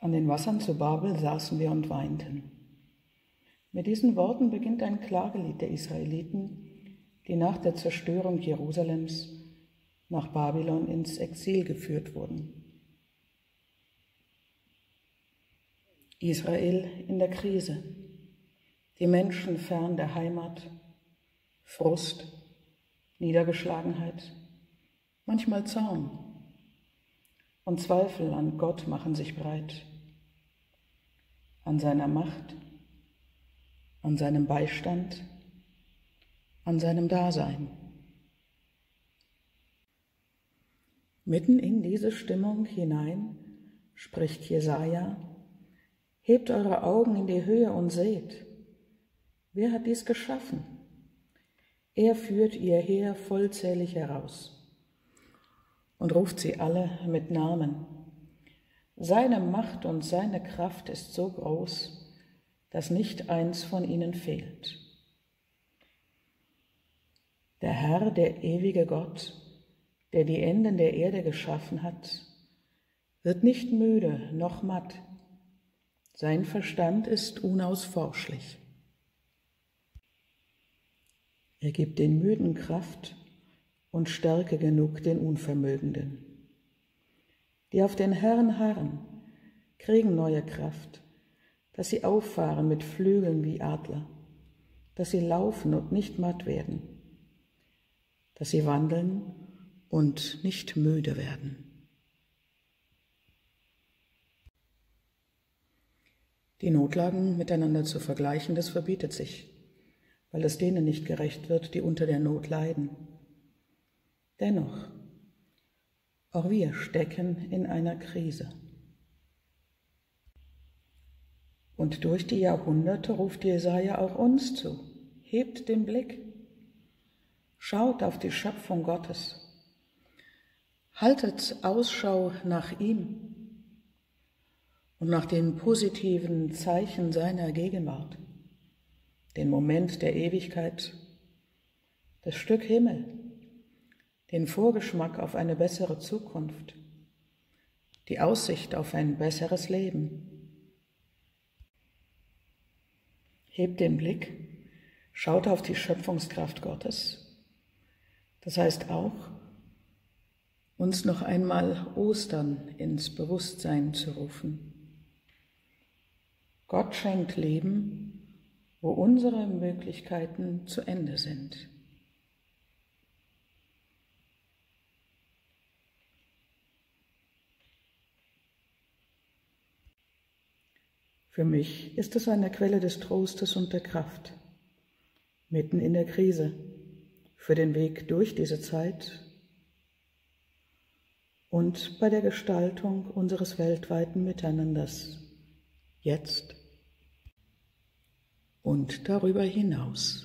An den Wassern zu Babel saßen wir und weinten. Mit diesen Worten beginnt ein Klagelied der Israeliten, die nach der Zerstörung Jerusalems nach Babylon ins Exil geführt wurden. Israel in der Krise, die Menschen fern der Heimat, Frust, Niedergeschlagenheit, manchmal Zorn und Zweifel an Gott machen sich breit, an seiner Macht, an seinem Beistand, an seinem Dasein. Mitten in diese Stimmung hinein spricht Jesaja: Hebt eure Augen in die Höhe und seht, wer hat dies geschaffen? Er führt ihr Heer vollzählig heraus und ruft sie alle mit Namen. Seine Macht und seine Kraft ist so groß, dass nicht eins von ihnen fehlt. Der Herr, der ewige Gott, der die Enden der Erde geschaffen hat, wird nicht müde noch matt. Sein Verstand ist unausforschlich. Er gibt den Müden Kraft und Stärke genug den Unvermögenden. Die auf den Herrn harren, kriegen neue Kraft, dass sie auffahren mit Flügeln wie Adler, dass sie laufen und nicht matt werden, dass sie wandeln und nicht müde werden. Die Notlagen miteinander zu vergleichen, das verbietet sich, weil es denen nicht gerecht wird, die unter der Not leiden. Dennoch, auch wir stecken in einer Krise. Und durch die Jahrhunderte ruft Jesaja auch uns zu. Hebt den Blick. Schaut auf die Schöpfung Gottes. Haltet Ausschau nach ihm und nach den positiven Zeichen seiner Gegenwart, den Moment der Ewigkeit, das Stück Himmel, den Vorgeschmack auf eine bessere Zukunft, die Aussicht auf ein besseres Leben. Hebt den Blick, schaut auf die Schöpfungskraft Gottes. Das heißt auch, uns noch einmal Ostern ins Bewusstsein zu rufen. Gott schenkt Leben, wo unsere Möglichkeiten zu Ende sind. Für mich ist es eine Quelle des Trostes und der Kraft, mitten in der Krise, für den Weg durch diese Zeit und bei der Gestaltung unseres weltweiten Miteinanders, jetzt und darüber hinaus.